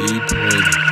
Deep